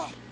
あ